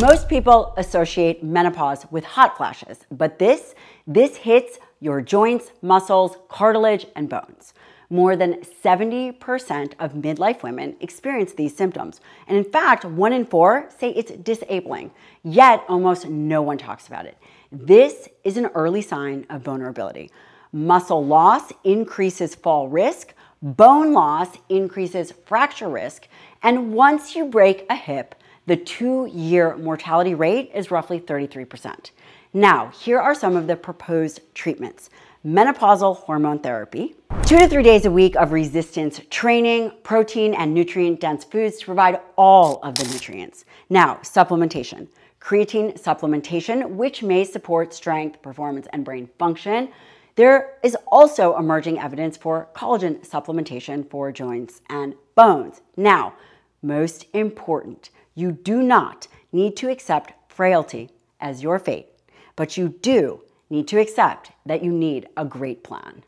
Most people associate menopause with hot flashes, but this, this hits your joints, muscles, cartilage, and bones. More than 70% of midlife women experience these symptoms. And in fact, one in four say it's disabling, yet almost no one talks about it. This is an early sign of vulnerability. Muscle loss increases fall risk, bone loss increases fracture risk, and once you break a hip, the two year mortality rate is roughly 33%. Now, here are some of the proposed treatments menopausal hormone therapy, two to three days a week of resistance training, protein and nutrient dense foods to provide all of the nutrients. Now, supplementation. Creatine supplementation, which may support strength, performance, and brain function. There is also emerging evidence for collagen supplementation for joints and bones. Now, most important, you do not need to accept frailty as your fate, but you do need to accept that you need a great plan.